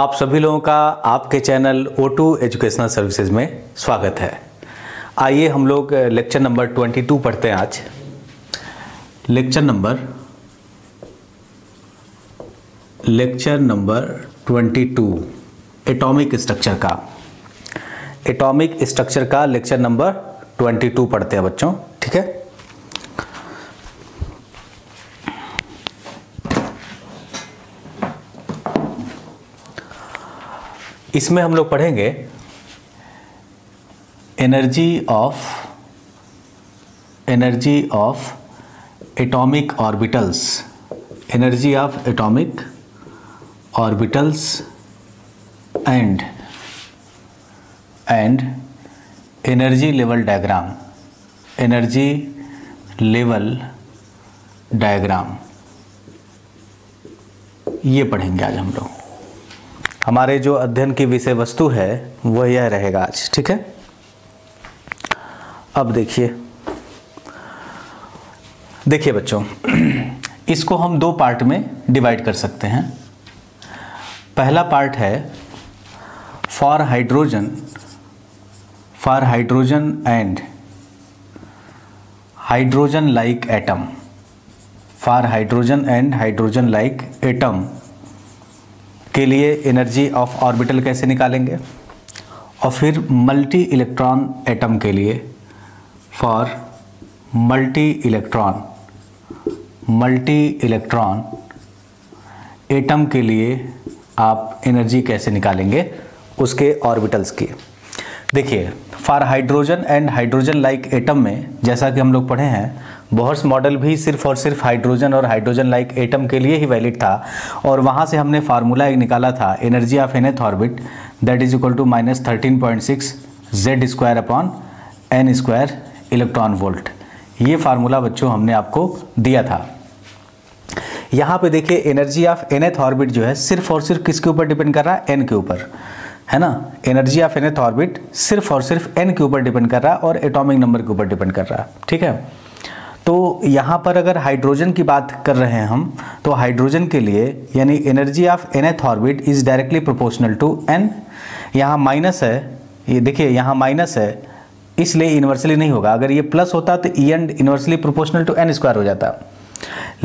आप सभी लोगों का आपके channel O two educational services में स्वागत है। आइए हम लोग लेक्चर नंबर 22 पढ़ते हैं आज। Lecture number lecture number 22 atomic structure का। एटॉमिक स्ट्रक्चर का लेक्चर नंबर 22 पढ़ते हैं बच्चों, ठीक है? इसमें हम लोग पढ़ेंगे energy of energy of atomic orbitals energy of atomic orbitals and and energy level diagram energy level diagram ये पढ़ेंगे आज हम लोग। हमारे जो अध्ययन की विषय वस्तु है, वह यह रहेगा आज, ठीक है? अब देखिए। देखिए बच्चों, इसको हम दो पार्ट में डिवाइड कर सकते हैं। पहला पार्ट है, for hydrogen for hydrogen and hydrogen like atom. For hydrogen and hydrogen like atom. के लिए एनर्जी ऑफ़ ऑर्बिटल कैसे निकालेंगे? और फिर मल्टी इलेक्ट्रॉन एटम के लिए for multi electron multi electron atom के लिए आप एनर्जी कैसे निकालेंगे उसके ऑर्बिटल्स की। देखिए for hydrogen and hydrogen like atom में जैसा कि हम लोग पढ़े हैं बोहर्स मॉडल भी सिर्फ़ और सिर्फ़ हाइड्रोजन और हाइड्रोजन लाइक एटम के लिए ही वैलिड था और वहाँ से हमने फार्मूला एक निकाला था, energy of nth orbit that is equal to minus thirteen point six Z square upon n square electron volt ये फार्मूला बच्चों हमने आपको दिया था। यहाँ पे देखिए एनर्जी ऑफ़ एनथ ऑर्बिट जो है सिर्फ़ और सिर्फ़ किसके ऊपर डिपेंड कर रहा है? एन के ऊपर। है ना? एनर्जी ऑफ़ एनथ ऑर्बिट सिर्फ़ और सिर्फ़ एन के ऊपर डिपेंड कर रहा है और एटॉमिक नंबर के ऊपर डिपेंड कर रहा है। ठीक है? तो यहाँ पर अगर हाइड्रोजन की बात कर रहे हैं हम तो हाइड्रोजन के लिए यानी energy of nth orbit is directly proportional to n यहाँ माइनस है, ये देखिए, यहाँ माइनस है, इसलिए इन्वर्सली नहीं होगा। अगर ये प्लस होता तो E n inversely proportional to n square हो जाता।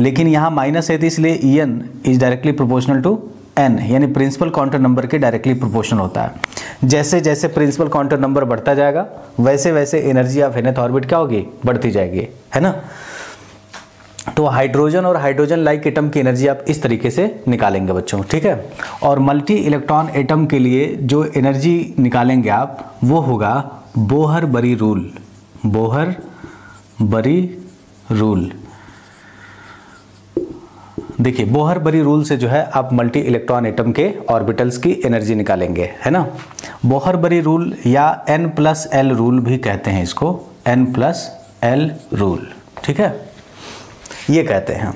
लेकिन यहाँ माइनस है तो इसलिए E n is directly proportional to n यानी प्रिंसिपल काउंटर नंबर के डायरेक्टली प्रोपोर्शनल होता है। जैसे जैसे प्रिंसिपल काउंटर नंबर बढ़ता जाएगा, वैसे वैसे एनर्जी ऑफ़ एनथ ऑर्बिट क्या होगी? बढ़ती जाएगी, है ना? तो हाइड्रोजन और हाइड्रोजन लाइक एटम की एनर्जी आप इस तरीके से निकालेंगे बच्चों, ठीक है? और मल्टी इलेक्ट्रॉन एटम के लिए जो एनर्जी निकालेंगे आप, वो होगा Bohr Bury rule Bohr Bury rule देखिए बोहर बरी रूल से जो है आप मल्टी इलेक्ट्रॉन एटम के ऑर्बिटल्स की एनर्जी निकालेंगे, है ना? बोहर बरी रूल या एन प्लस एल रूल भी कहते हैं इसको एन प्लस एल रूल, ठीक है? ये कहते हैं।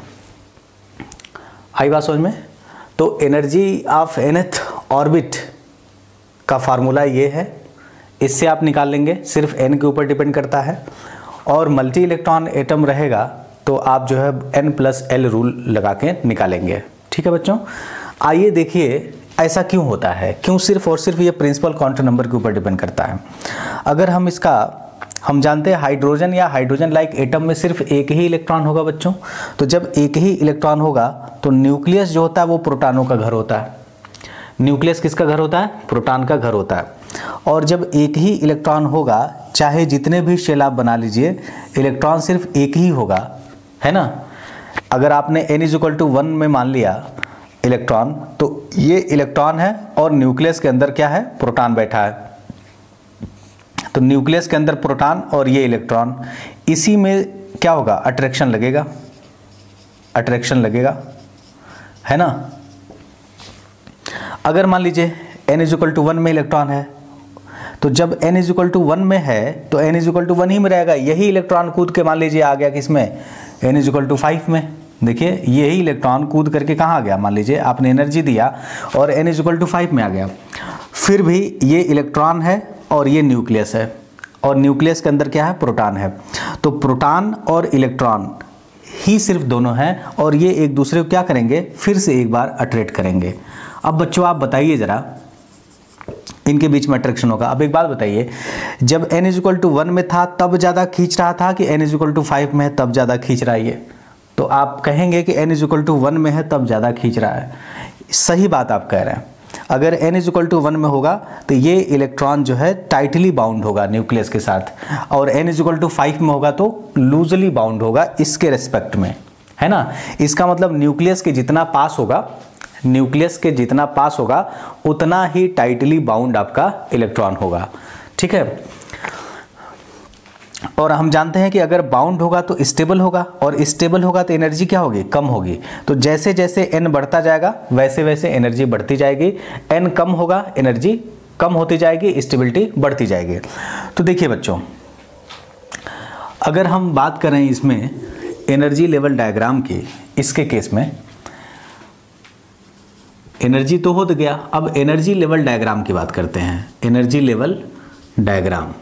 आई बात समझ में? तो एनर्जी ऑफ़ एनथ ऑर्बिट का फार्मूला ये है। इससे आप निकाल लेंगे, सिर्फ़ एन के ऊपर डिपेंड करता है। और मल्टी इलेक्ट्रॉन एटम रहेगा तो आप जो है एन प्लस एल रूल लगा के निकालेंगे। ठीक है बच्चों? आइए देखिए, ऐसा क्यों होता है? क्यों सिर्फ़ और सिर्फ़ ये प्रिंसिपल काउंटर नंबर के ऊपर डिपेंड करता है? अगर हम इसका, हम जानते हैं हाइड्रोजन या हाइड्रोजन लाइक एटम में सिर्फ़ एक ही इलेक्ट्रॉन होगा बच्चों। तो जब एक ही इलेक्ट्रॉन होगा तो न्यूक्लियस जो होता है वो प्रोटानों का घर होता है। न्यूक्लियस किसका घर होता है? प्रोटॉन का घर होता है। और जब एक ही इलेक्ट्रॉन होगा, चाहे जितने भी शेल आप बना लीजिए इलेक्ट्रॉन सिर्फ़ एक ही होगा। है ना? अगर आपने n is equal to one में मान लिया इलेक्ट्रॉन तो ये इलेक्ट्रॉन है और न्यूक्लियस के अंदर क्या है? प्रोटॉन बैठा है। तो न्यूक्लियस के अंदर प्रोटॉन और ये इलेक्ट्रॉन इसी में क्या होगा? अट्रैक्शन लगेगा। अट्रैक्शन लगेगा। है ना? अगर मान लीजिए n is equal to one में इलेक्ट्रॉन है तो जब n is equal to one में है तो n is equal to one ही में रहेगा। यही इलेक्ट्रॉन कूद के मान लीजिए आ गया किसमें? N is equal to five में। देखिए, यही इलेक्ट्रॉन कूद करके कहाँ आ गया? मान लीजिए, आपने एनर्जी दिया और n is equal to five में आ गया। फिर भी ये इलेक्ट्रॉन है और ये न्यूक्लियस है। और न्यूक्लियस के अंदर क्या है? प्रोटॉन है। तो प्रोटॉन और इलेक्ट्रॉन ही सिर्फ़ दोनों हैं और ये एक दूसरे को क्या करेंगे? फिर से एक बार अट्रैक्ट करेंगे। अब बच्चों, आप बताइए ज़रा इनके बीच में अट्रैक्शन होगा। अब एक बात बताइए, जब n is equal to one में था, तब ज़्यादा खींच रहा था कि n is equal to five में है, तब ज़्यादा खींच रहा है ये? तो आप कहेंगे कि n is equal to one में है, तब ज़्यादा खींच रहा है। सही बात आप कह रहे हैं। अगर n is equal to one में होगा तो ये इलेक्ट्रॉन जो है टाइटली बाउंड होगा न्यूक्लियस के साथ। और n is equal to five में होगा तो लूजली बाउंड होगा इसके रेस्पेक्ट में। है ना? इसका मतलब न्यूक्लियस के जितना पास होगा न्यूक्लियस के जितना पास होगा, उतना ही टाइटली बाउंड आपका इलेक्ट्रॉन होगा। ठीक है? और हम जानते हैं कि अगर बाउंड होगा तो स्टेबल होगा, और स्टेबल होगा तो एनर्जी क्या होगी? कम होगी। तो जैसे जैसे एन बढ़ता जाएगा वैसे वैसे एनर्जी बढ़ती जाएगी। एन कम होगा, एनर्जी कम होती जाएगी, स्टेबिलिटी बढ़ती जाएगी। तो देखिए बच्चों, अगर हम बात करें इसमें एनर्जी लेवल डायग्राम की, इसके केस में एनर्जी तो हो तो गया। अब एनर्जी लेवल डायग्राम की बात करते हैं। Energy level diagram.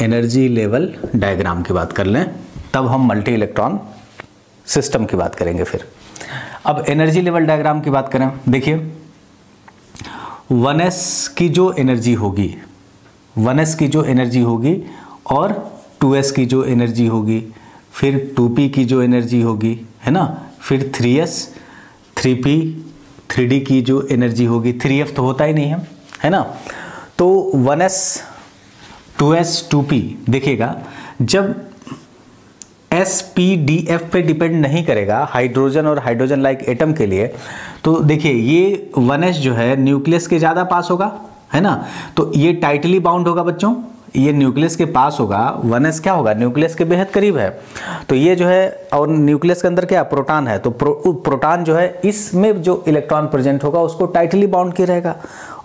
Energy level diagram की बात कर लें, तब हम मल्टी इलेक्ट्रॉन सिस्टम की बात करेंगे फिर। अब एनर्जी लेवल डायग्राम की बात करें। देखिए, वन एस की जो एनर्जी होगी, वन एस की जो एनर्जी होगी और टू एस की जो एनर्जी होगी, फिर टू पी की जो एनर्जी होगी, है ना? फिर थ्री एस थ्री की जो एनर्जी होगी, थ्री एफ़ तो होता ही नहीं है है ना? तो one S, two S, two P, देखिएगा, जब एस, पी, डी, एफ़ पे डिपेंड नहीं करेगा हाइड्रोजन और हाइड्रोजन लाइक एटम के लिए तो देखिए, ये वन एस जो है न्यूक्लियस के ज़्यादा पास होगा, है ना? तो ये टाइटली बाउंड होगा बच्चों ये न्यूक्लियस के पास होगा वन एस क्या होगा? न्यूक्लियस के बेहद करीब है। तो ये जो है और न्यूक्लियस के अंदर क्या? प्रोटॉन है। तो प्रो, प्रोटॉन जो है इसमें जो इलेक्ट्रॉन प्रेजेंट होगा उसको टाइटली बाउंड किया रहेगा।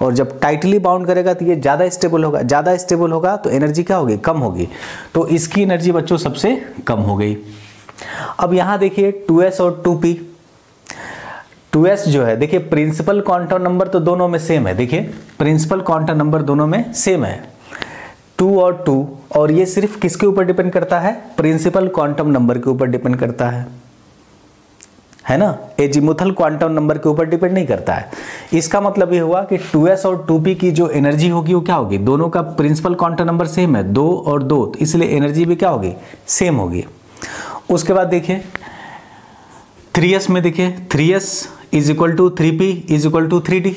और जब टाइटली बाउंड करेगा तो ये ज़्यादा स्टेबल होगा। ज़्यादा स्टेबल होगा तो एनर्जी क्या होगी? कम होगी। तो इसकी एनर्जी बच्चों सबसे कम हो गई। अब यहाँ देखिए टू और टू टू एस जो है देखिए प्रिंसिपल क्वांटम नंबर तो दोनों में सेम है। देखिए प्रिंसिपल क्वांटम नंबर दोनों में सेम है। टू और टू, और ये सिर्फ़ किसके ऊपर डिपेंड करता है? प्रिंसिपल क्वांटम नंबर के ऊपर डिपेंड करता है। है ना? एजिमुथल क्वांटम नंबर के ऊपर डिपेंड नहीं करता है। इसका मतलब ये हुआ कि 2s और 2p की जो एनर्जी होगी, वो क्या होगी? दोनों का प्रिंसिपल क्वांटम नंबर सेम है, दो और दो तो इसलिए एनर्जी भी क्या होगी? सेम होगी। उसके बाद देखिए 3s में देखिए 3s is equal to three P is equal to three D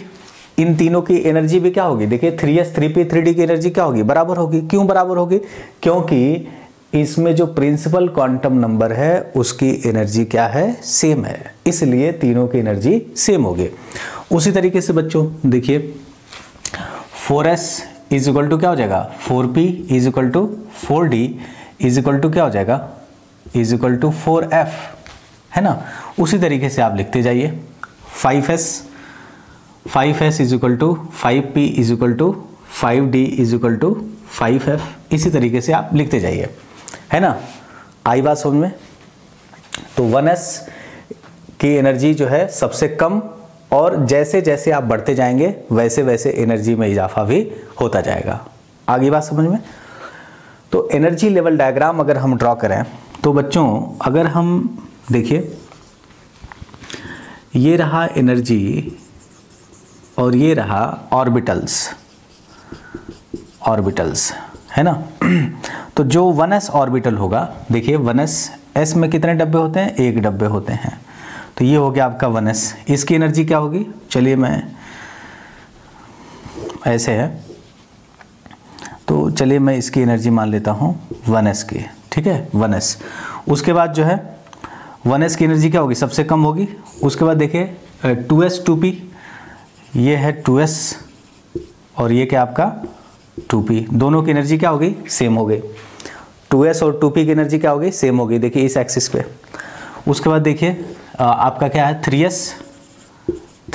इन तीनों की एनर्जी भी क्या होगी? देखिए three S three P three D की एनर्जी क्या होगी? बराबर होगी। क्यों बराबर होगी? क्योंकि इसमें जो प्रिंसिपल क्वांटम नंबर है, उसकी एनर्जी क्या है? सेम है। इसलिए तीनों की एनर्जी सेम होगी। उसी तरीके से बच्चों, देखिए four S is equal to क्या हो जाएगा? Four P is equal to four D is equal to क्या हो जाएगा? Is equal to four F है ना? उसी तरीके से आप लिखते जाइए। Five S five S is equal to five P is equal to five D is equal to five F इसी तरीके से आप लिखते जाइए। है ना? आई बात समझ में? तो वन एस की एनर्जी जो है सबसे कम और जैसे जैसे आप बढ़ते जाएँगे वैसे वैसे एनर्जी में इजाफा भी होता जाएगा। आगे बात समझ में? तो एनर्जी लेवल डायग्राम अगर हम ड्रॉ करें तो बच्चों, अगर हम देखिए, ये रहा एनर्जी और ये रहा ऑर्बिटल्स। ऑर्बिटल्स, है ना? तो जो वन एस ऑर्बिटल होगा, देखिए वन एस एस में कितने डब्बे होते हैं? एक डब्बे होते हैं। तो ये हो गया आपका वन एस। इसकी एनर्जी क्या होगी? चलिए मैं ऐसे है। तो चलिए मैं इसकी एनर्जी मान लेता हूँ वन एस की, ठीक है? One S. उसके बाद जो है, वन एस की एनर्जी क्या होगी? सबसे कम होगी। उसके बाद देखिए टू एस, टू पी। ये है टू एस और ये क्या आपका टू पी। दोनों की एनर्जी क्या होगी सेम हो गई। टू एस और टू पी की एनर्जी क्या होगी सेम हो गई। देखिए, इस एक्सिस पे। उसके बाद देखिए आपका क्या है? Three S.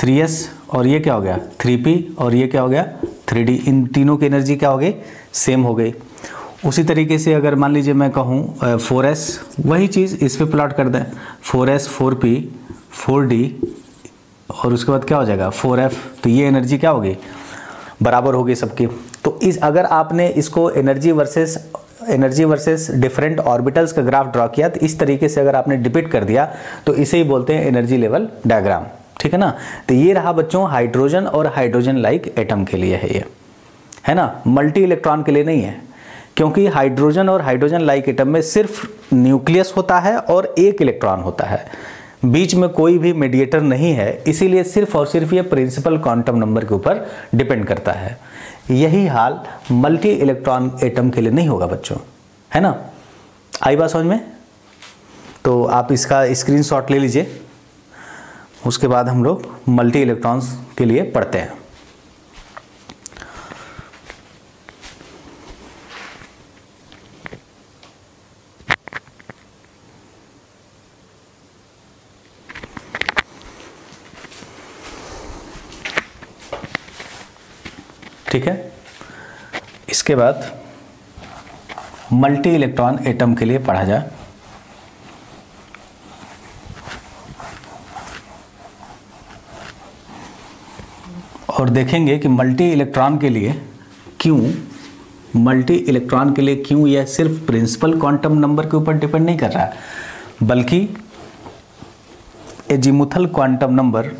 थ्री एस और ये क्या हो गया? थ्री पी और ये क्या हो गया? Three D. इन तीनों की एनर्जी क्या हो गई? सेम हो गई। उसी तरीके से अगर मान लीजिए मैं कहूँ फोर एस, वही चीज़ इस पर प्लॉट कर दें। Four S, four P, four D और उसके बाद क्या हो जाएगा? फोर एफ़ तो ये एनर्जी क्या होगी? बराबर होगी सबकी। तो इस, अगर आपने इसको energy versus energy versus different orbitals का ग्राफ ड्रॉ किया तो इस तरीके से अगर आपने डिपिट कर दिया तो इसे ही बोलते हैं एनर्जी लेवल डायग्राम ठीक है ना? तो ये रहा बच्चों हाइड्रोजन और हाइड्रोजन लाइक एटम के लिए है ये। है ना? मल्टी इलेक्ट्रॉन के लिए नहीं है। क्योंकि हाइड्रोजन और हाइड्रोजन लाइक एटम में सिर्फ़ न्यूक्लियस होता है और एक इलेक्ट्रॉन होता है। बीच में कोई भी मीडिएटर नहीं है, इसीलिए सिर्फ़ और सिर्फ़ ये प्रिंसिपल क्वांटम नंबर के ऊपर डिपेंड करता है। यही हाल मल्टी इलेक्ट्रॉन एटम के लिए नहीं होगा बच्चों, है ना? आई बात समझ में? तो आप इसका स्क्रीनशॉट ले लीजिए, उसके बाद हम लोग मल्टी इलेक्ट्रॉन्स के लिए पढ़ते हैं। ठीक है? इसके बाद मल्टी इलेक्ट्रॉन एटम के लिए पढ़ा जाए। और देखेंगे कि मल्टी इलेक्ट्रॉन के लिए क्यों मल्टी इलेक्ट्रॉन के लिए क्यों यह सिर्फ़ प्रिंसिपल क्वांटम नंबर के ऊपर डिपेंड नहीं कर रहा है, बल्कि एजिमुथल क्वांटम नंबर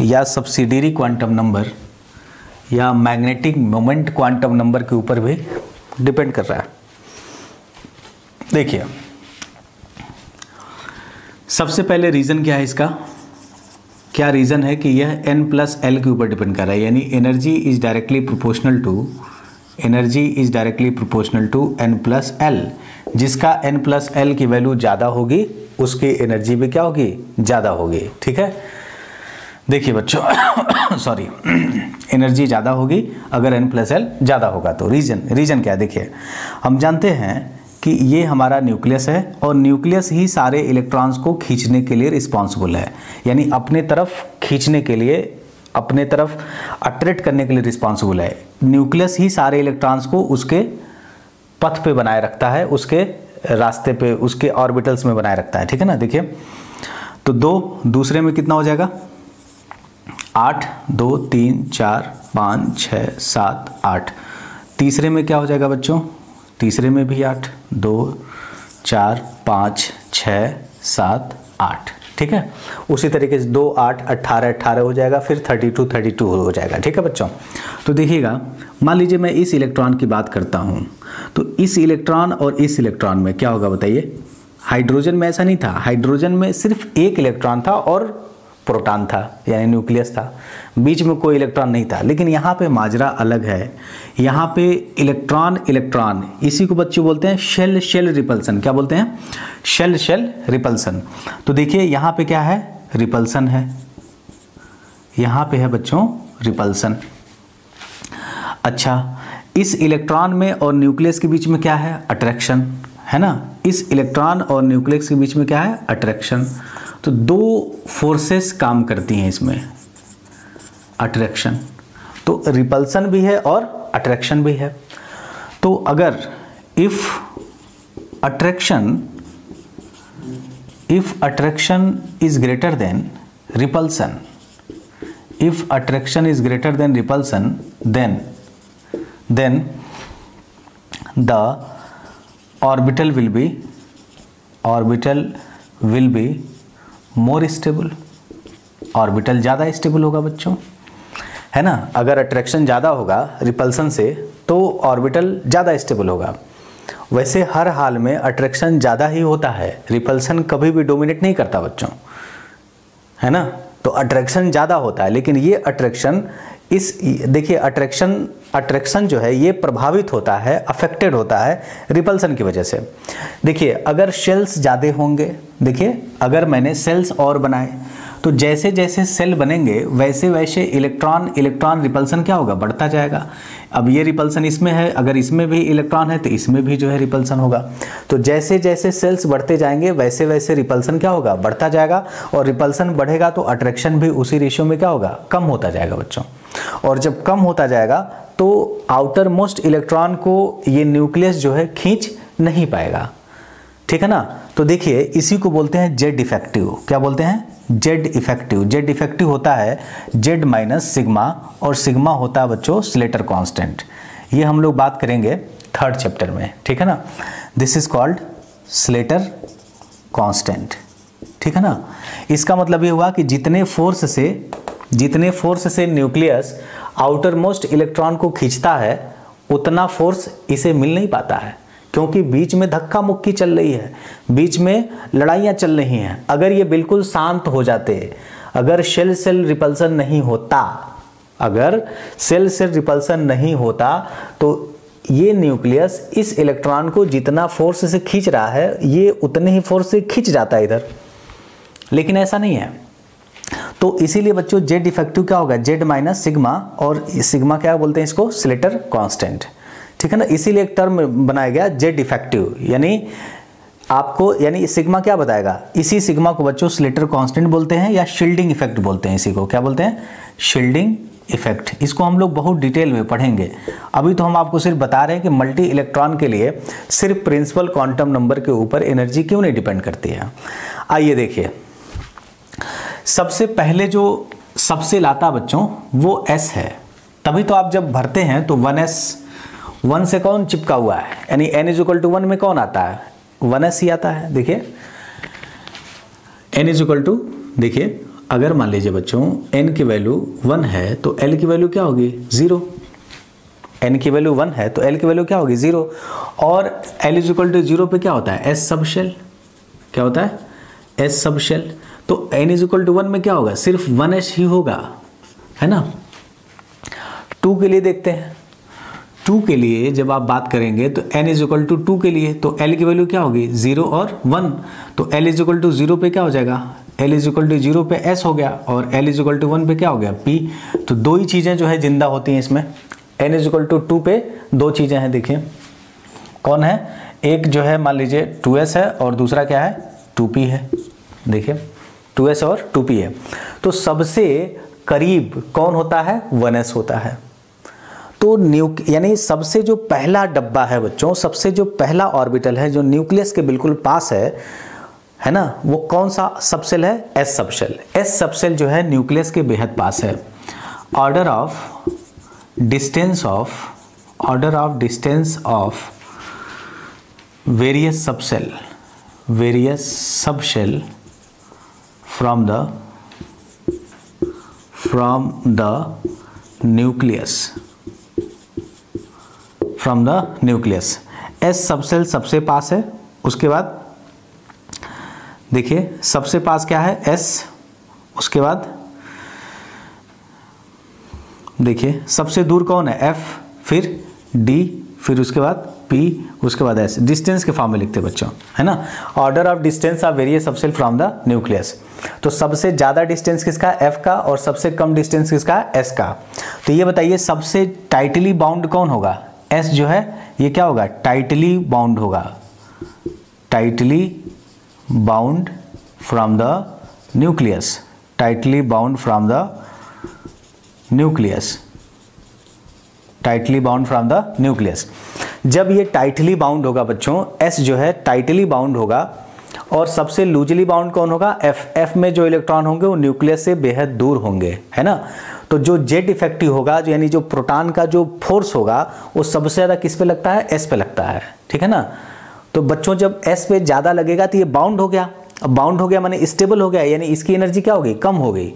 या सब्सिडरी क्वांटम नंबर या मैग्नेटिक मोमेंट क्वांटम नंबर के ऊपर भी डिपेंड कर रहा है। देखिए, सबसे पहले रीज़न क्या है इसका? क्या रीज़न है कि यह n प्लस एल के ऊपर डिपेंड कर रहा है? यानी energy is directly proportional to energy is directly proportional to n plus L जिसका n प्लस एल की वैल्यू ज़्यादा होगी, उसकी एनर्जी भी क्या होगी? ज़्यादा होगी। ठीक है? देखिए बच्चों सॉरी एनर्जी ज़्यादा होगी, अगर एन प्लस एल ज़्यादा होगा तो रीजन रीजन क्या देखिए, हम जानते हैं कि ये हमारा न्यूक्लियस है और न्यूक्लियस ही सारे इलेक्ट्रॉन्स को खींचने के लिए रिस्पॉन्सिबल है। यानी अपने तरफ़ खींचने के लिए, अपने तरफ़ अट्रैक्ट करने के लिए रिस्पॉन्सिबल है। न्यूक्लियस ही सारे इलेक्ट्रॉन्स को उसके पथ पे बनाए रखता है, उसके रास्ते पे, उसके ऑर्बिटल्स में बनाए रखता है। ठीक है ना? देखिए तो दो, दूसरे में कितना हो जाएगा? आठ, दो, तीन, चार, पाँच छः सात, आठ। तीसरे में क्या हो जाएगा बच्चों? तीसरे में भी आठ, दो, चार, पाँच छ सात, आठ। ठीक है? उसी तरीके से दो, आठ अट्ठारह अट्ठारह हो जाएगा, फिर थर्टी टू थर्टी टू हो जाएगा। ठीक है बच्चों? तो देखिएगा, मान लीजिए मैं इस इलेक्ट्रॉन की बात करता हूँ। तो इस इलेक्ट्रॉन और इस इलेक्ट्रॉन में क्या होगा बताइए? हाइड्रोजन में ऐसा नहीं था। हाइड्रोजन में सिर्फ़ एक इलेक्ट्रॉन था और प्रोटॉन था, यानी न्यूक्लियस था। बीच में कोई इलेक्ट्रॉन नहीं था, लेकिन यहाँ पे माजरा अलग है। यहाँ पे इलेक्ट्रॉन इलेक्ट्रॉन, इसी को बच्चे बोलते हैं शेल शेल रिपल्सन क्या बोलते हैं? शेल शेल रिपल्सन तो देखिए, यहाँ पे क्या है? रिपल्सन है। यहाँ पे है बच्चों रिपल्सन अच्छा इस इलेक्ट्रॉन में और न्यूक्लियस के बीच में क्या है? अट्रैक्शन है ना? इस इलेक्ट्रॉन और न्यूक्लियस के बीच में क्या है? अट्रैक्शन तो दो फोर्सेस काम करती हैं इसमें अट्रैक्शन तो रिपल्सन भी है और अट्रैक्शन भी है. तो अगर if attraction if attraction is greater than repulsion if attraction is greater than repulsion then then the orbital will be orbital will be more stable orbital ज़्यादा स्टेबल होगा बच्चों। है ना? अगर अट्रैक्शन ज़्यादा होगा रिपल्सन से तो ऑर्बिटल ज़्यादा स्टेबल होगा। वैसे हर हाल में अट्रैक्शन ज़्यादा ही होता है। रिपल्सन कभी भी डोमिनेट नहीं करता बच्चों। है ना? तो अट्रैक्शन ज़्यादा होता है, लेकिन ये अट्रैक्शन इस, देखिए अट्रैक्शन अट्रैक्शन जो है, ये प्रभावित होता है अफेक्टेड होता है रिपल्सन की वजह से। देखिए, अगर सेल्स ज़्यादा होंगे, देखिए, अगर मैंने सेल्स और बनाए तो जैसे जैसे सेल बनेंगे, वैसे वैसे इलेक्ट्रॉन इलेक्ट्रॉन रिपल्सन क्या होगा? बढ़ता जाएगा। अब ये रिपल्सन इसमें है, अगर इसमें भी इलेक्ट्रॉन है तो इसमें भी जो है रिपल्सन होगा। तो जैसे जैसे सेल्स बढ़ते जाएँगे, वैसे वैसे रिपल्सन क्या होगा? बढ़ता जाएगा, और रिपल्सन बढ़ेगा तो अट्रैक्शन भी उसी रेशियो में क्या होगा? कम होता जाएगा बच्चों। और जब कम होता जाएगा तो आउटर मोस्ट इलेक्ट्रॉन को ये न्यूक्लियस जो है खींच नहीं पाएगा। ठीक है ना? तो देखिए, इसी को बोलते हैं जेड इफ़ेक्टिव क्या बोलते हैं? जेड इफ़ेक्टिव जेड इफ़ेक्टिव होता है जेड माइनस सिग्मा और सिग्मा होता है बच्चों स्लेटर कांस्टेंट ये हम लोग बात करेंगे थर्ड चैप्टर में, ठीक है ना? This is called Slater constant ठीक है ना? इसका मतलब ये हुआ कि जितने फोर्स से, जितने फोर्स से न्यूक्लियस आउटर मोस्ट इलेक्ट्रॉन को खींचता है, उतना फोर्स इसे मिल नहीं पाता है। क्योंकि बीच में धक्का मुक्की चल रही है, बीच में लड़ाइयाँ चल रही हैं। अगर ये बिल्कुल शांत हो जाते, अगर सेल सेल रिपल्सन नहीं होता, अगर सेल सेल रिपल्सन नहीं होता तो ये न्यूक्लियस इस इलेक्ट्रॉन को जितना फोर्स से खींच रहा है, ये उतने ही फोर्स से खींच जाता है इधर। लेकिन ऐसा नहीं है। तो इसीलिए बच्चों जेड इफ़ेक्टिव क्या होगा? जेड माइनस सिग्मा, और सिग्मा क्या बोलते हैं इसको? स्लेटर कांस्टेंट ठीक है ना? इसीलिए एक टर्म बनाया गया जेड इफ़ेक्टिव यानी आपको, यानी सिग्मा क्या बताएगा? इसी सिग्मा को बच्चों स्लेटर कांस्टेंट बोलते हैं या शील्डिंग इफ़ेक्ट बोलते हैं इसी को। क्या बोलते हैं? शील्डिंग इफ़ेक्ट इसको हम लोग बहुत डिटेल में पढ़ेंगे। अभी तो हम आपको सिर्फ़ बता रहे हैं कि मल्टी इलेक्ट्रॉन के लिए सिर्फ़ प्रिंसिपल क्वांटम नंबर के ऊपर एनर्जी क्यों नहीं डिपेंड करती है? आइए देखिए। सबसे पहले जो सबसे लाता बच्चों, वो एस है। तभी तो आप जब भरते हैं तो वन एस वन से कौन चिपका हुआ है? यानी N is equal to one में कौन आता है? वन एस ही आता है, देखिए। एन इज़ इक्वल टू देखिए, अगर मान लीजिए बच्चों एन की वैल्यू वन है तो एल की वैल्यू क्या होगी? ज़ीरो एन की वैल्यू वन है तो एल की वैल्यू क्या होगी? ज़ीरो और L is equal to zero पे क्या होता है? एस सब शेल क्या होता है? एस सब शेल तो N is equal to one में क्या होगा? सिर्फ़ वन एस ही होगा, है ना? टू के लिए देखते हैं। टू के लिए जब आप बात करेंगे तो N is equal to two के लिए तो एल की वैल्यू क्या होगी? ज़ीरो और वन तो L is equal to zero पे क्या हो जाएगा? L is equal to zero पे एस हो गया और L is equal to one पे क्या हो गया? पी तो दो ही चीज़ें जो है ज़िंदा होती हैं इसमें। N is equal to two पे दो चीज़ें हैं, देखिए। कौन है? एक जो है, मान लीजिए टू एस है और दूसरा क्या है? टू पी है। देखिए टू एस और टू पी है। तो सबसे करीब कौन होता है? वन एस होता है। तो न्यूक, यानी सबसे जो पहला डब्बा है बच्चों, सबसे जो पहला ऑर्बिटल है, जो न्यूक्लियस के बिल्कुल पास है है ना, वो कौन सा सबसेल है? S subshell. एस सबसेल जो है न्यूक्लियस के बेहद पास है। Order of distance of, order of distance of various subshell various subshell from the from the nucleus. From the nucleus S subshell सबसे पास है, उसके बाद देखिए, सबसे पास क्या है? एस उसके बाद देखिए, सबसे दूर कौन है? एफ़ फिर डी फिर उसके बाद पी उसके बाद एस डिस्टेंस के फॉर्म में लिखते बच्चों, है ना? Order of distance of various subshell from the nucleus तो सबसे ज़्यादा डिस्टेंस किसका? एफ़ का, और सबसे कम डिस्टेंस किसका? एस का. तो ये बताइए, सबसे टाइटली बाउंड कौन होगा? एस जो है, ये क्या होगा? टाइटली बाउंड होगा। Tightly bound from the nucleus tightly bound from the nucleus tightly bound from the nucleus जब ये टाइटली बाउंड होगा बच्चों एस जो है टाइटली बाउंड होगा और सबसे लूजली बाउंड कौन होगा? एफ़ एफ़ में जो इलेक्ट्रॉन होंगे, वो न्यूक्लियस से बेहद दूर होंगे, है ना? तो जो जेड इफ़ेक्टिव होगा, जो यानी जो प्रोटॉन का जो फोर्स होगा, वो सबसे ज़्यादा किस पे लगता है? एस पे लगता है। ठीक है ना? तो बच्चों, जब एस पे ज़्यादा लगेगा तो ये बाउंड हो गया। अब बाउंड हो गया माने स्टेबल हो गया, यानी इसकी एनर्जी क्या होगी? कम हो गई।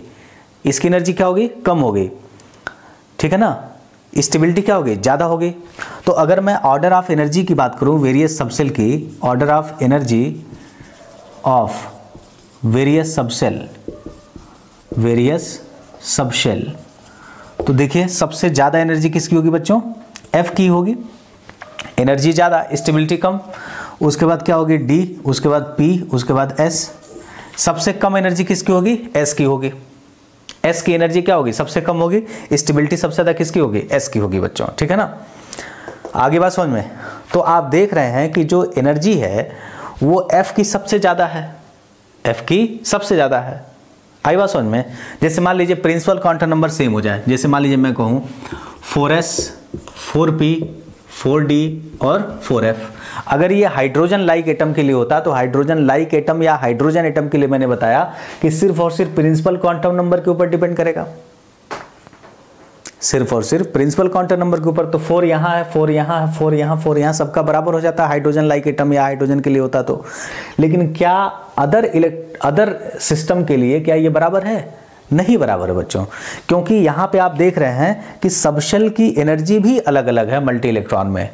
इसकी एनर्जी क्या होगी? कम हो गई। ठीक है ना? स्टेबिलिटी क्या होगी? ज़्यादा होगी तो अगर मैं ऑर्डर ऑफ़ एनर्जी की बात करूँ वेरियस सबसेल की order of energy of various subshell various subshell तो देखिए, सबसे ज़्यादा एनर्जी किसकी होगी बच्चों? एफ़ की होगी। एनर्जी ज़्यादा स्टेबिलिटी कम। उसके बाद क्या होगी? डी उसके बाद पी उसके बाद एस सबसे कम एनर्जी किसकी होगी? एस की होगी। एस की एनर्जी क्या होगी? सबसे कम होगी। स्टेबिलिटी सबसे ज़्यादा किसकी होगी? एस की होगी बच्चों। ठीक है ना? आगे बात समझ में? तो आप देख रहे हैं कि जो एनर्जी है, वो एफ़ की सबसे ज़्यादा है। एफ़ की सबसे ज़्यादा है। आई बात समझ में, जैसे मान लीजिए प्रिंसिपल काउंटर नंबर सेम हो जाए, जैसे मान लीजिए मैं कहूँ four S, four P, four D और फोर एफ़। अगर ये हाइड्रोजन लाइक एटम के लिए होता तो हाइड्रोजन लाइक एटम या हाइड्रोजन एटम के लिए मैंने बताया कि सिर्फ़ और सिर्फ़ प्रिंसिपल क्वांटम नंबर के ऊपर डिपेंड करेगा। सिर्फ़ और सिर्फ़ प्रिंसिपल काउंटर नंबर के ऊपर तो फोर यहाँ है, फोर यहाँ है, फोर यहाँ फोर यहाँ, सबका बराबर हो जाता है हाइड्रोजन लाइक एटम या हाइड्रोजन के लिए होता तो। लेकिन क्या अदर इलेक्ट अदर सिस्टम के लिए क्या ये बराबर है? नहीं बराबर है बच्चों, क्योंकि यहाँ पे आप देख रहे हैं कि सबशल की एनर्जी भी अलग अलग है मल्टी इलेक्ट्रॉन में।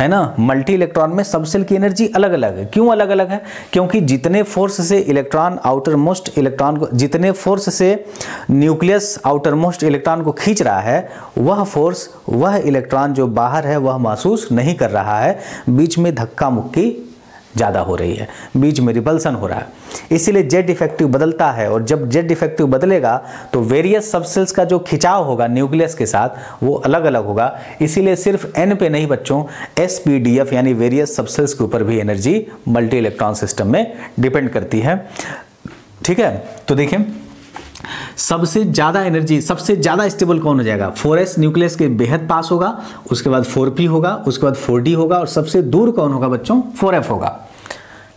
है ना? मल्टी इलेक्ट्रॉन में सब सेल की एनर्जी अलग अलग है। क्यों अलग अलग है? क्योंकि जितने फोर्स से इलेक्ट्रॉन आउटर मोस्ट इलेक्ट्रॉन को जितने फोर्स से न्यूक्लियस आउटर मोस्ट इलेक्ट्रॉन को खींच रहा है, वह फोर्स, वह इलेक्ट्रॉन जो बाहर है, वह महसूस नहीं कर रहा है। बीच में धक्का मुक्की ज़्यादा हो रही है। बीच में रिपल्सन हो रहा है। इसीलिए जेड इफ़ेक्टिव बदलता है और जब जेड इफ़ेक्टिव बदलेगा तो वेरियस सबसेल्स का जो खिंचाव होगा न्यूक्लियस के साथ, वो अलग अलग होगा। इसीलिए सिर्फ़ एन पे नहीं बच्चों एस पी डी एफ़ यानी वेरियस सबसेल्स के ऊपर भी एनर्जी मल्टी इलेक्ट्रॉन सिस्टम में डिपेंड करती है। ठीक है? तो देखिए सबसे ज़्यादा एनर्जी सबसे ज़्यादा स्टेबल कौन हो जाएगा? फोर एस न्यूक्लियस के बेहद पास होगा, उसके बाद फोर होगा, उसके बाद फोर डी होगा और सबसे दूर कौन होगा बच्चों? फोर एफ़ होगा।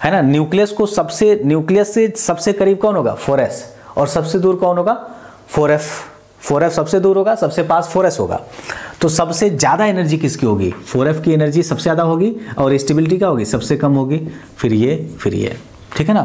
है ना? न्यूक्लियस को सबसे न्यूक्लियस से सबसे करीब कौन होगा? फोर एस और सबसे दूर कौन होगा? फोर एफ़ फोर एफ़ सबसे दूर होगा, सबसे पास फोर एस होगा। तो सबसे ज़्यादा एनर्जी किसकी होगी? फोर एफ़ की एनर्जी सबसे ज़्यादा होगी और स्टेबिलिटी क्या होगी? सबसे कम होगी। फिर ये फिर ये। ठीक है ना?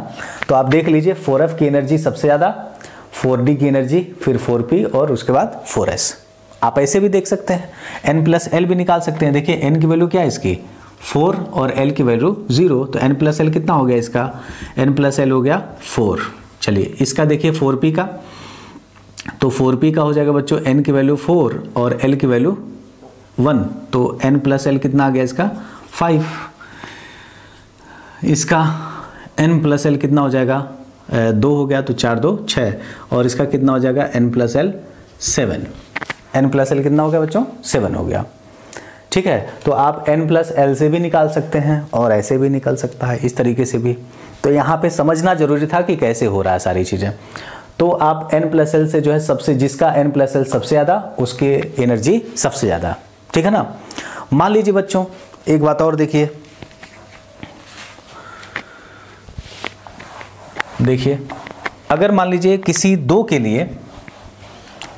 तो आप देख लीजिए फोर एफ़ की एनर्जी सबसे ज़्यादा फोर डी की एनर्जी, फिर फोर पी और उसके बाद फोर एस। आप ऐसे भी देख सकते हैं। एन प्लस एल भी निकाल सकते हैं। देखिए एन की वैल्यू क्या है इसकी? फोर और एल की वैल्यू ज़ीरो तो एन प्लस एल कितना हो गया इसका? एन प्लस एल हो गया फोर। चलिए, इसका देखिए फोर पी का। तो फोर पी का हो जाएगा बच्चों एन की वैल्यू फोर और एल की वैल्यू वन। तो एन प्लस एल कितना आ गया इसका? फाइव। इसका एन प्लस एल कितना हो जाएगा? दो हो गया तो चार दो छः और इसका कितना हो जाएगा? N plus L seven N plus L कितना हो गया बच्चों? सेवन हो गया। ठीक है? तो आप एन प्लस एल से भी निकाल सकते हैं और ऐसे भी निकल सकता है, इस तरीके से भी। तो यहाँ पे समझना ज़रूरी था कि कैसे हो रहा है सारी चीज़ें। तो आप एन प्लस एल से जो है सबसे, जिसका एन प्लस एल सबसे ज़्यादा, उसके एनर्जी सबसे ज़्यादा। ठीक है ना? मान लीजिए बच्चों, एक बात और देखिए। देखिए, अगर मान लीजिए किसी दो के लिए,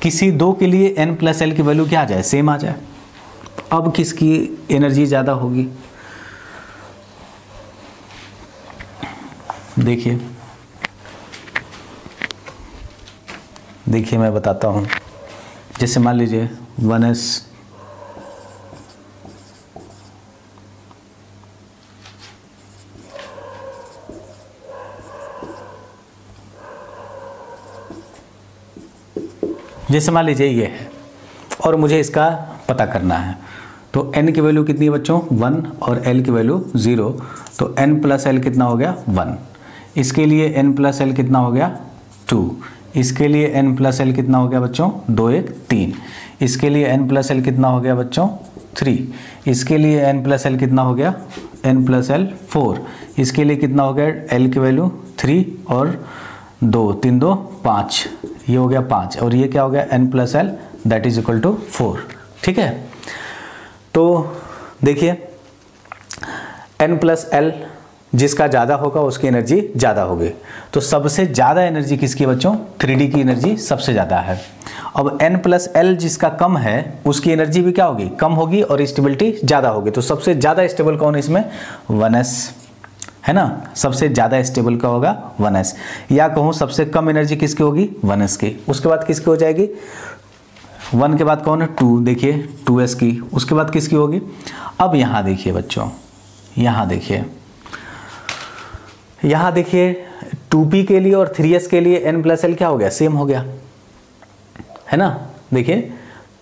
किसी दो के लिए एन प्लस एल की वैल्यू क्या आ जाए? सेम आ जाए। अब किसकी एनर्जी ज़्यादा होगी? देखिए। देखिए, मैं बताता हूँ। जैसे मान लीजिए वन एस जैसे मान लीजिए ये है, और मुझे इसका पता करना है। तो n की वैल्यू कितनी है बच्चों? वन, और l की वैल्यू ज़ीरो। तो n प्लस एल कितना हो गया? वन। इसके लिए n प्लस एल कितना हो गया? टू। इसके लिए n प्लस एल कितना हो गया बच्चों? दो एक तीन। इसके लिए n प्लस एल कितना हो गया बच्चों? थ्री। इसके लिए n प्लस एल कितना हो गया? n plus L four. इसके लिए कितना हो गया? l की वैल्यू थ्री और दो। तीन दो पाँच। ये हो गया पाँच, और ये क्या हो गया? N plus L that is equal to four ठीक है? तो देखिए, n प्लस एल जिसका ज़्यादा होगा, उसकी एनर्जी ज़्यादा होगी। तो सबसे ज़्यादा एनर्जी किसकी बच्चों? थ्री की एनर्जी सबसे ज़्यादा है। अब n प्लस एल जिसका कम है, उसकी एनर्जी भी क्या होगी? कम होगी और स्टेबिलिटी ज़्यादा होगी। तो सबसे ज़्यादा स्टेबल कौन है इसमें? वन एस है ना? सबसे ज़्यादा स्टेबल का होगा? वन एस या कहूँ सबसे कम एनर्जी किसकी होगी? वन एस की। उसके बाद किसकी हो जाएगी? वन के बाद कौन है? टू देखिए टू एस की। उसके बाद किसकी होगी? अब यहाँ देखिए बच्चों। यहाँ देखिए। यहाँ देखिए टू पी के लिए और थ्री एस के लिए एन प्लस एल क्या हो गया? सेम हो गया। है ना? देखिए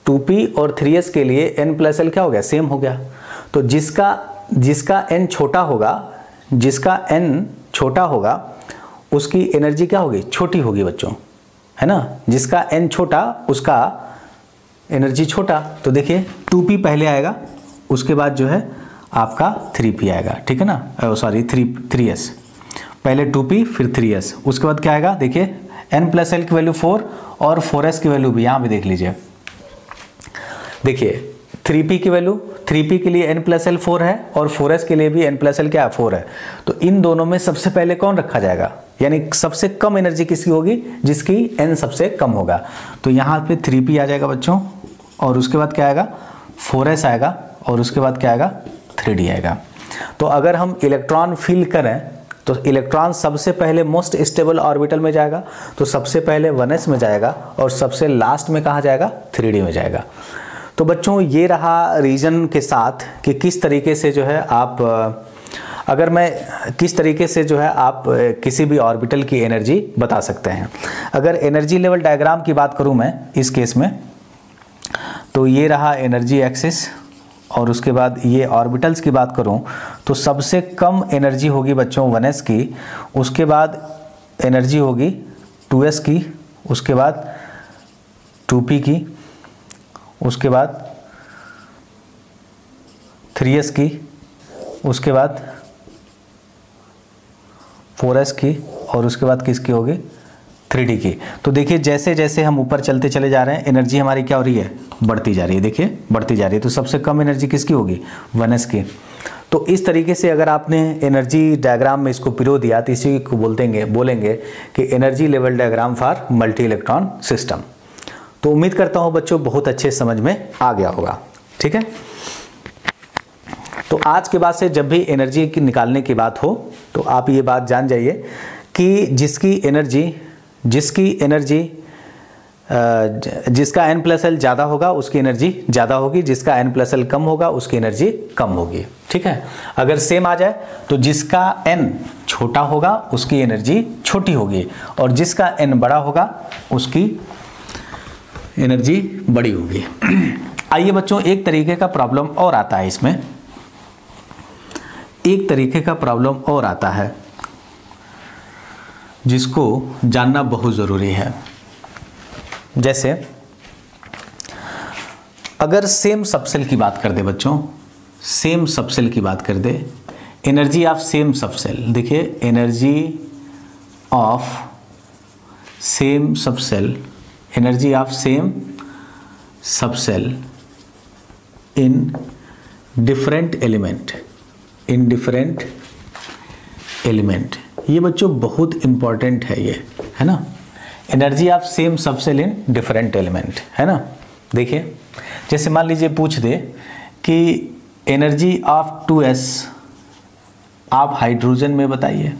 टू पी और थ्री एस के लिए एन प्लस एल क्या हो गया? सेम हो गया। तो जिसका जिसका एन छोटा होगा जिसका एन छोटा होगा, उसकी एनर्जी क्या होगी? छोटी होगी बच्चों, है ना? जिसका एन छोटा, उसका एनर्जी छोटा। तो देखिए टू पी पहले आएगा, उसके बाद जो है आपका थ्री पी आएगा, ठीक है ना? सॉरी थ्री थ्री एस पहले टू पी फिर थ्री एस उसके बाद क्या आएगा? देखिए एन प्लस एल की वैल्यू फोर और फोर एस की वैल्यू भी, यहाँ भी देख लीजिए। देखिए थ्री पी की वैल्यू थ्री पी के लिए एन प्लस एल फोर है और फोर एस के लिए भी एन प्लस एल क्या फोर है। तो इन दोनों में सबसे पहले कौन रखा जाएगा? यानी सबसे कम एनर्जी किसकी होगी? जिसकी एन सबसे कम होगा। तो यहाँ पे थ्री पी आ जाएगा बच्चों, और उसके बाद क्या आएगा? फोर एस आएगा, और उसके बाद क्या आएगा? थ्री डी आएगा। तो अगर हम इलेक्ट्रॉन फिल करें तो इलेक्ट्रॉन सबसे पहले मोस्ट स्टेबल ऑर्बिटल में जाएगा तो सबसे पहले वन एस में जाएगा, और सबसे लास्ट में कहा जाएगा? थ्री डी में जाएगा। तो बच्चों, ये रहा रीजन के साथ कि किस तरीके से जो है आप, अगर मैं, किस तरीके से जो है आप किसी भी ऑर्बिटल की एनर्जी बता सकते हैं। अगर एनर्जी लेवल डायग्राम की बात करूँ मैं, इस केस में तो ये रहा एनर्जी एक्सिस और उसके बाद ये ऑर्बिटल्स की बात करूँ तो सबसे कम एनर्जी होगी बच्चों वन एस की, उसके बाद एनर्जी होगी टू एस की, उसके बाद टू पी की उसके बाद थ्री एस की, उसके बाद फोर एस की और उसके बाद किसकी होगी? थ्री डी की। तो देखिए, जैसे जैसे हम ऊपर चलते चले जा रहे हैं एनर्जी हमारी क्या हो रही है? बढ़ती जा रही है। देखिए, बढ़ती जा रही है। तो सबसे कम एनर्जी किसकी होगी? वन एस की। तो इस तरीके से अगर आपने एनर्जी डायग्राम में इसको पिरो दिया तो इसी को बोलते बोलेंगे कि energy level diagram for multi electron system तो उम्मीद करता हूँ बच्चों बहुत अच्छे समझ में आ गया होगा। ठीक है? तो आज के बाद से जब भी एनर्जी की निकालने की बात हो तो आप ये बात जान जाइए कि जिसकी एनर्जी जिसकी एनर्जी जिसका एन प्लस एल ज़्यादा होगा, उसकी एनर्जी ज़्यादा होगी। जिसका एन प्लस एल कम होगा, उसकी एनर्जी कम होगी। ठीक है? अगर सेम आ जाए तो जिसका एन छोटा होगा, उसकी एनर्जी छोटी होगी। और जिसका एन बड़ा होगा, उसकी एनर्जी बड़ी होगी। आइए बच्चों, एक तरीके का प्रॉब्लम और आता है इसमें। एक तरीके का प्रॉब्लम और आता है, जिसको जानना बहुत ज़रूरी है। जैसे, अगर सेम सबसेल की बात कर दे बच्चों सेम सबसेल की बात कर दे एनर्जी ऑफ़ सेम सबसेल देखिए energy of same subshell energy of same subcell in different element in different element ये बच्चों बहुत इंपॉर्टेंट है ये, है ना? Energy of same subshell in different element है ना? देखिए, जैसे मान लीजिए पूछ दे कि एनर्जी ऑफ़ टू एस आप हाइड्रोजन में बताइए।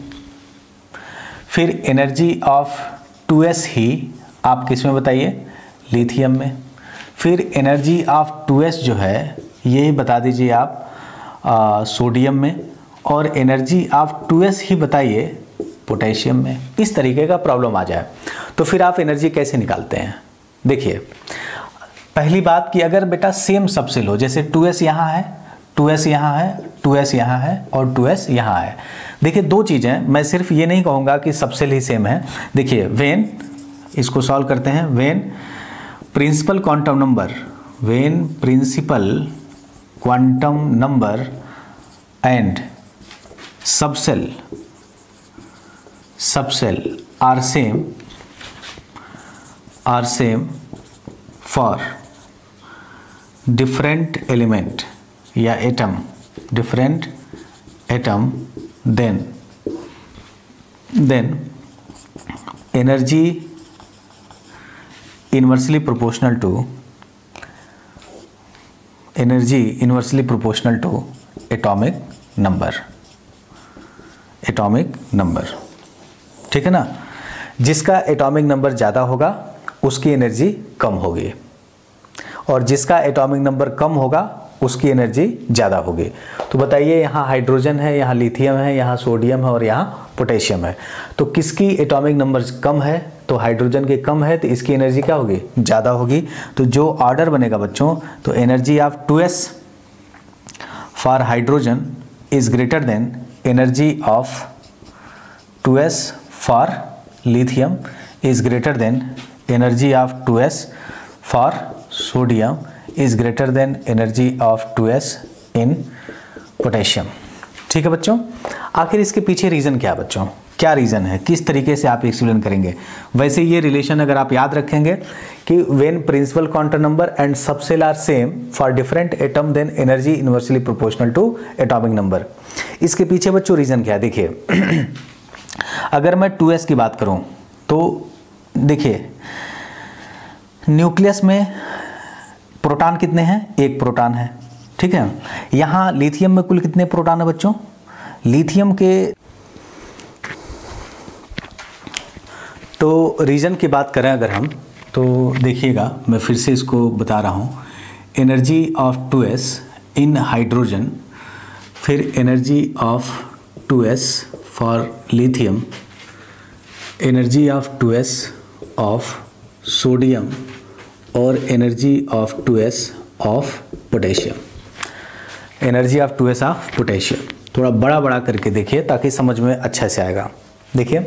फिर एनर्जी ऑफ़ टू एस ही आप किसमें बताइए? लिथियम में। फिर एनर्जी ऑफ़ टू जो है ये बता दीजिए आप आ, सोडियम में। और एनर्जी ऑफ़ टू ही बताइए पोटेशियम में। इस तरीके का प्रॉब्लम आ जाए। तो फिर आप एनर्जी कैसे निकालते हैं? देखिए पहली बात कि अगर बेटा सेम सबसेल हो जैसे टू एस यहाँ है टू एस यहाँ है टू एस यहाँ है और टू एस यहाँ है। देखिए दो चीज़ें मैं सिर्फ़ ये नहीं कहूँगा कि सबसेल ही सेम है। देखिए वेन इसको सॉल्व करते हैं। When principal quantum number when principal quantum number and subshell subshell are same are same for different element या atom different atom then then energy inversely proportional to, energy inversely proportional to atomic number. Atomic number. ठीक है ना? जिसका atomic number ज़्यादा होगा, उसकी energy कम होगी। और जिसका एटॉमिक नंबर कम होगा, उसकी एनर्जी ज़्यादा होगी। तो बताइए, यहाँ हाइड्रोजन है, यहाँ लिथियम है, यहाँ सोडियम है और यहाँ पोटेशियम है। तो किसकी एटॉमिक नंबर कम है? तो हाइड्रोजन के कम है तो इसकी एनर्जी क्या होगी? ज़्यादा होगी। तो जो ऑर्डर बनेगा बच्चों तो energy of two S for hydrogen is greater than energy of two S for lithium is greater than energy of two S for sodium is greater than energy of two S in potassium ठीक है बच्चों? आखिर इसके पीछे reason क्या है बच्चों? क्या रीज़न है? किस तरीके से आप एक्सप्लेन करेंगे? वैसे ये रिलेशन अगर आप याद रखेंगे कि when principal quantum number and subshell are same for different atom then energy inversely proportional to atomic number इसके पीछे बच्चों रीज़न क्या है? देखिए, अगर मैं टू की बात करूँ तो देखिए न्यूक्लियस में प्रोटॉन कितने हैं? एक प्रोटॉन है, ठीक है? यहाँ लिथियम में कुल कितने प्रोटॉन है बच्चों? लिथियम के तो रीजन की बात करें अगर हम तो देखिएगा, मैं फिर से इसको बता रहा हूँ। Energy of two S in hydrogen फिर energy of two S for lithium energy of two S of sodium और energy of two S of potassium energy of two S of potassium थोड़ा बड़ा बड़ा करके देखिए, ताकि समझ में अच्छा से आएगा। देखिए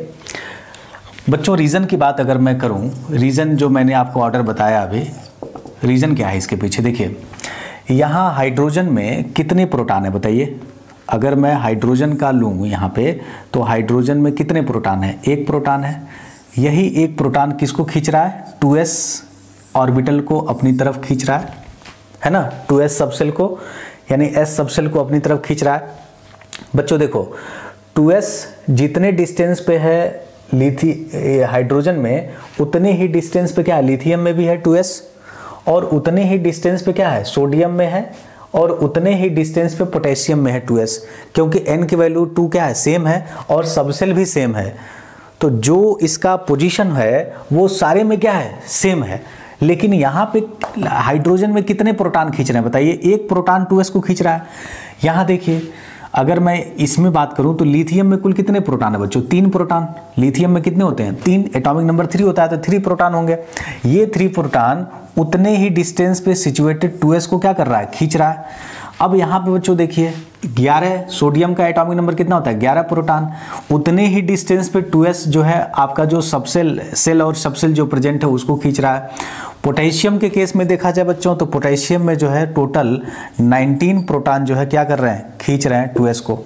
बच्चों रीज़न की बात अगर मैं करूँ रीज़न जो मैंने आपको ऑर्डर बताया अभी रीज़न क्या है इसके पीछे? देखिए, यहाँ हाइड्रोजन में कितने प्रोटॉन है बताइए? अगर मैं हाइड्रोजन का लूँ यहाँ पे तो हाइड्रोजन में कितने प्रोटॉन है? एक प्रोटॉन है। यही एक प्रोटॉन किसको खींच रहा है? टू एस ऑर्बिटल को अपनी तरफ़ खींच रहा है। है ना? टू एस सबसेल को, यानी एस सबसेल को अपनी तरफ़ खींच रहा है। बच्चों, देखो टू एस जितने डिस्टेंस पे है लिथी हाइड्रोजन में उतने ही डिस्टेंस पे क्या है? लिथियम में भी है टू और उतने ही डिस्टेंस पे क्या है? सोडियम में है और उतने ही डिस्टेंस पे पोटेशियम में है टू क्योंकि एन की वैल्यू टू क्या है? सेम है और सबसेल भी सेम है। तो जो इसका पोजीशन है, वो सारे में क्या है? सेम है। लेकिन यहाँ पे हाइड्रोजन में कितने प्रोटॉन खींच रहे हैं? बताइए, एक प्रोटॉन टू को खींच रहा है। यहाँ देखिए अगर मैं इसमें बात करूँ तो लिथियम में कुल कितने प्रोटॉन है बच्चों? तीन प्रोटॉन। लिथियम में कितने होते हैं? तीन। एटॉमिक नंबर थ्री होता है तो थ्री प्रोटॉन होंगे। ये थ्री प्रोटॉन उतने ही डिस्टेंस पे सिचुएटेड टू को क्या कर रहा है? खींच रहा है। अब यहाँ पे बच्चों देखिए 11 सोडियम का एटॉमिक नंबर कितना होता है? 11 प्रोटॉन। उतने ही डिस्टेंस पे 2s जो है, आपका जो सबसेल सेल और सबसेल जो प्रेजेंट है, उसको खींच रहा है। पोटेशियम के केस में देखा जाए बच्चों तो पोटेशियम में जो है टोटल 19 प्रोटॉन जो है, क्या कर रहे हैं? खींच रहे हैं 2s को।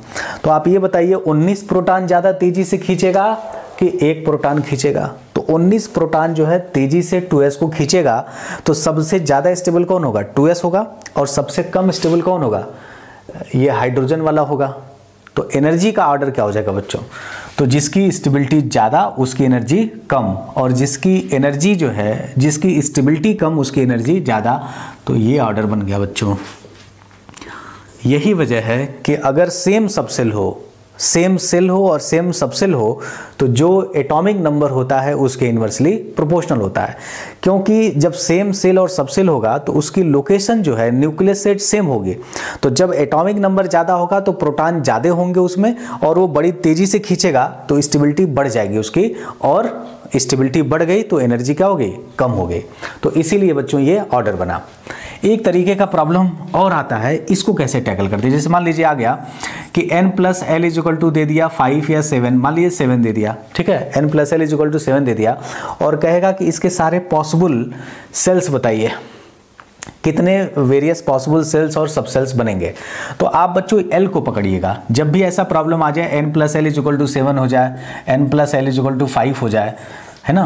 तो आप ये बताइए 19 प्रोटॉन ज़्यादा तेज़ी से खींचेगा कि एक प्रोटॉन खींचेगा। तो 19 प्रोटॉन जो है तेज़ी से 2s को खींचेगा। तो सबसे ज़्यादा स्टेबल कौन होगा? 2s होगा और सबसे कम स्टेबल कौन होगा? ये हाइड्रोजन वाला होगा। तो एनर्जी का ऑर्डर क्या हो जाएगा बच्चों? तो जिसकी स्टेबिलिटी ज़्यादा, उसकी एनर्जी कम। और जिसकी एनर्जी जो है, जिसकी स्टेबिलिटी कम, उसकी एनर्जी ज़्यादा। तो ये ऑर्डर बन गया बच्चों। यही वजह है कि अगर सेम सबसेल हो सेम सेल हो और सेम सबसेल हो तो जो एटॉमिक नंबर होता है उसके इन्वर्सली प्रोपोर्शनल होता है। क्योंकि जब सेम सेल और सबसेल होगा तो उसकी लोकेशन जो है न्यूक्लियस सेट सेम होगी। तो जब एटॉमिक नंबर ज़्यादा होगा तो प्रोटॉन ज़्यादा होंगे उसमें और वो बड़ी तेज़ी से खींचेगा तो स्टेबिलिटी बढ़ जाएगी उसकी और स्टेबिलिटी बढ़ गई तो एनर्जी क्या हो गई? कम हो गई। तो इसीलिए बच्चों ये ऑर्डर बना। एक तरीके का प्रॉब्लम और आता है, इसको कैसे टैकल करते हैं? जैसे मान लीजिए आ गया कि n plus L is equal to दे दिया फाइव या सेवन मान लीजिए सेवन दे दिया, ठीक है? n plus L is equal to seven दे दिया। और कहेगा कि इसके सारे पॉसिबल सेल्स बताइए। कितने वेरियस पॉसिबल सेल्स और सब सेल्स बनेंगे। तो आप बच्चों एल को पकड़िएगा। जब भी ऐसा प्रॉब्लम आ जाए N plus L is equal to seven हो जाए N plus L is equal to five हो जाए, है ना?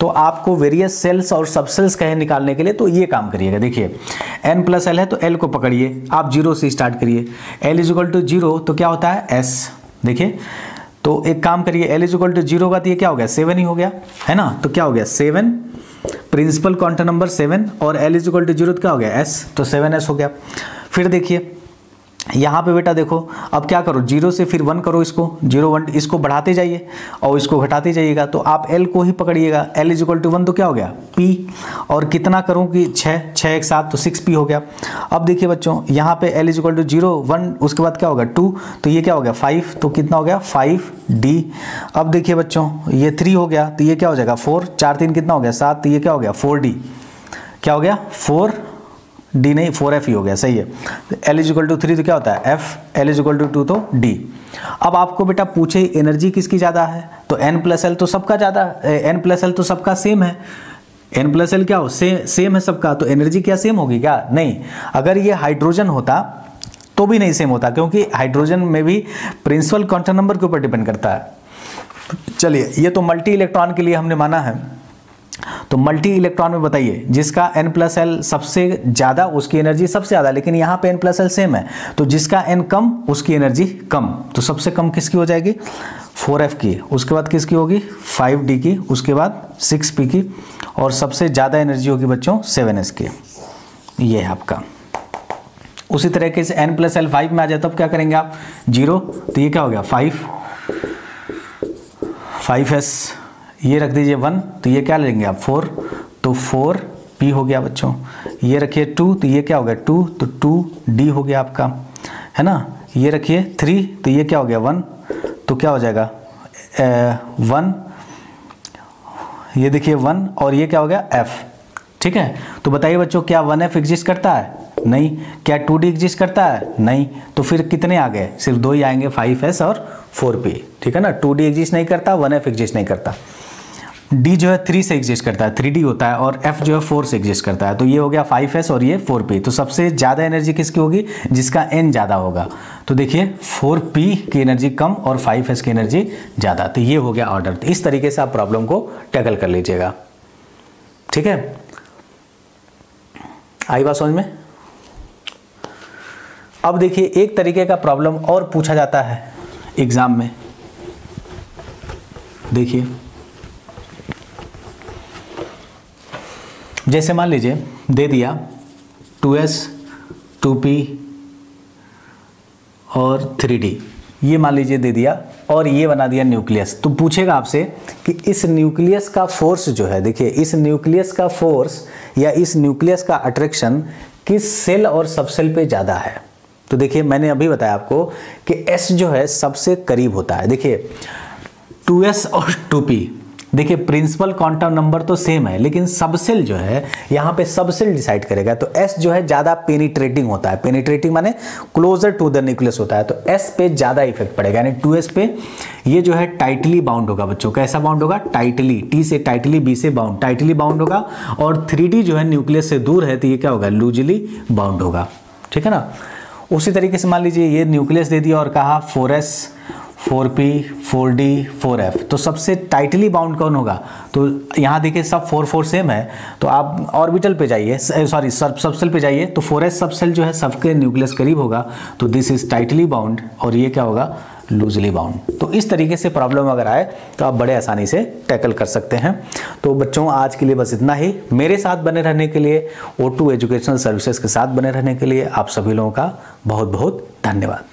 तो आपको वेरियस सेल्स और सब सेल्स कहे निकालने के लिए तो ये काम करिएगा। देखिए एन प्लस एल है तो एल को पकड़िए। आप ज़ीरो से स्टार्ट करिए। L is equal to zero तो क्या होता है? एस देखिए तो एक काम करिए L is equal to zero का तो ये क्या हो गया? सेवन ही हो गया, है ना? तो क्या हो गया? Seven principal quantum number seven और L is equal to zero क्या हो गया? एस तो सेवन एस हो गया। फिर देखिए यहाँ पे बेटा देखो, अब क्या करो? ज़ीरो से फिर वन करो इसको, ज़ीरो वन इसको बढ़ाते जाइए और इसको घटाते जाइएगा तो आप एल को ही पकड़िएगा। L is equal to one तो क्या हो गया? पी और कितना करूँ कि छः? छः एक साथ तो सिक्स पी हो गया। अब देखिए बच्चों, यहाँ पे L is equal to zero, one, उसके बाद क्या होगा टू तो ये क्या हो गया? फाइव तो कितना हो गया? फाइव डी अब देखिए बच्चों, ये थ्री हो गया तो ये क्या हो जाएगा? फोर चार, तीन कितना हो गया? सात तो ये क्या हो गया? फोर डी क्या हो गया? फोर डी नहीं फोर एफ़ ही हो गया सही है। L is equal to three तो क्या होता है? F L is equal to two तो डी अब आपको बेटा पूछे एनर्जी किसकी ज़्यादा है? तो एन प्लस एल तो सबका ज़्यादा एन प्लस एल तो सबका सेम है। एन प्लस एल क्या हो? से, सेम है सबका तो एनर्जी क्या सेम होगी क्या? नहीं। अगर ये हाइड्रोजन होता तो भी नहीं सेम होता क्योंकि हाइड्रोजन में भी प्रिंसिपल क्वांटम नंबर के ऊपर डिपेंड करता है। चलिए ये तो मल्टी इलेक्ट्रॉन के लिए हमने माना है। तो मल्टी इलेक्ट्रॉन में बताइए, जिसका एन प्लस एल सबसे ज़्यादा, उसकी एनर्जी सबसे ज़्यादा, लेकिन यहाँ पे एन प्लस एल सेम है। तो जिसका एन कम, उसकी एनर्जी कम। तो सबसे कम किसकी हो जाएगी? फोर एफ़ की। उसके बाद किसकी होगी? फाइव डी की। उसके बाद सिक्स पी की। और सबसे ज़्यादा एनर्जी होगी बच्चों, सेवन एस की। ये है आपका। उसी तरीके से एन प्लस एल फाइव में आ जाए, तब क्या करेंगे आप? ज़ीरो तो ये क्या हो गया? फाइव फाइव एस ये रख दीजिए वन तो ये क्या लेंगे आप? फोर तो फोर पी हो गया बच्चों। ये रखिए टू तो ये क्या हो गया? टू तो टू डी हो गया आपका। है ना? ये रखिए थ्री तो ये क्या हो गया? वन। तो क्या हो जाएगा? वन। ये देखिए वन, और ये क्या हो गया? एफ़ ठीक है? तो बताइए बच्चों, क्या वन एफ़ एग्जिस्ट करता है? नहीं। क्या टू डी एग्जिस्ट करता है? नहीं। तो फिर कितने आ गए? सिर्फ़ दो ही आएँगे फाइव एस और फोर पी ठीक है ना? टू डी एग्जिस्ट नहीं करता, वन एफ़ एग्जिस्ट नहीं करता। डी जो है थ्री से एग्जिस्ट करता है थ्री डी होता है और एफ़ जो है फोर से एग्जिस्ट करता है। तो ये हो गया फाइव एस और ये फोर पी तो सबसे ज़्यादा एनर्जी किसकी होगी? जिसका एन ज़्यादा होगा। तो देखिए फोर पी की एनर्जी कम और फाइव एस की एनर्जी ज़्यादा। तो ये हो गया ऑर्डर तो इस तरीके से आप प्रॉब्लम को टैकल कर लीजिएगा। ठीक है? आई बात समझ में? अब देखिए, एक तरीके का प्रॉब्लम और पूछा जाता है एग्ज़ाम में। देखिए। जैसे मान लीजिए, दे दिया टू एस, टू पी और थ्री डी। ये मान लीजिए दे दिया और ये बना दिया न्यूक्लियस। तो पूछेगा आपसे कि इस न्यूक्लियस का फोर्स जो है, देखिए, इस न्यूक्लियस का फोर्स या इस न्यूक्लियस का अट्रैक्शन किस सेल और सबसेल पे ज़्यादा है? तो देखिए, मैंने अभी बताया आपको कि एस जो है सबसे करीब होता है। देखिए, टू एस और टू पी देखिए प्रिंसिपल क्वांटम नंबर तो सेम है, लेकिन सबसेल जो है, यहाँ पे सबसेल डिसाइड करेगा। तो एस जो है, ज़्यादा पेनिट्रेटिंग होता है। पेनिट्रेटिंग माने क्लोजर टू द न्यूक्लियस होता है। तो एस पे ज़्यादा इफ़ेक्ट पड़ेगा। यानी टू एस पे ये जो है टाइटली बाउंड होगा बच्चों कैसा बाउंड होगा? टाइटली टी से टाइटली बी से बाउंड टाइटली बाउंड होगा। और थ्री जो है न्यूक्लियस से दूर है तो ये क्या होगा? लूजली बाउंड होगा। ठीक है ना? उसी तरीके से मान लीजिए, ये न्यूक्लियस दे दिया और कहा four four P four D four F तो सबसे टाइटली बाउंड कौन होगा? तो यहाँ देखिए सब फोर फोर सेम है। तो आप ऑर्बिटल पे जाइए। सॉरी सब सबसेल पे जाइए। तो फोर एस सबसेल जो है सबके न्यूक्लियस करीब होगा। तो दिस इज़ टाइटली बाउंड और ये क्या होगा? लूजली बाउंड तो इस तरीके से प्रॉब्लम अगर आए तो आप बड़े आसानी से टैकल कर सकते हैं। तो बच्चों, आज के लिए बस इतना ही। मेरे साथ बने रहने के लिए ओ एजुकेशनल सर्विसेज़ के साथ बने रहने के लिए आप सभी लोगों का बहुत बहुत धन्यवाद।